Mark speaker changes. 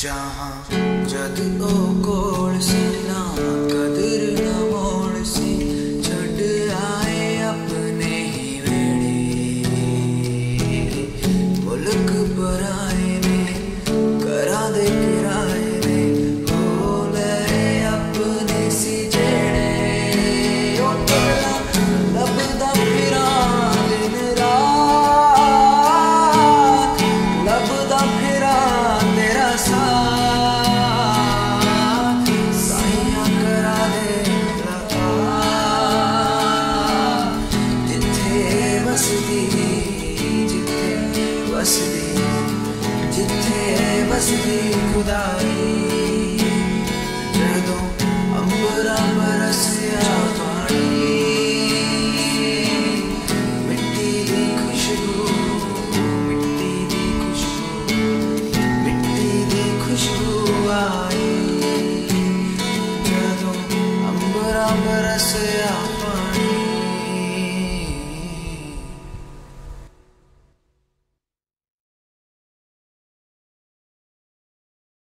Speaker 1: जहाँ जद ओ कोल से ना कदर ना मोड़ से छड़ आए अपने ही वेड़े। मुल्क पर आए ਵਸਦੀ ਜਿੱਥੇ ਵਸਦੀ ਖੁਦਾਈ ਜਦੋਂ ਅੰਬਰਾ ਬਰਸਿਆ ਪਾਣੀ ਮਿੱਟੀ ਦੀ ਖੁਸ਼ਬੂ ਮਿੱਟੀ ਦੀ ਖੁਸ਼ਬੂ ਮਿੱਟੀ ਦੀ ਖੁਸ਼ਬੂ ਆਈ ਜਦੋਂ ਅੰਬਰਾ ਬਰਸਿਆ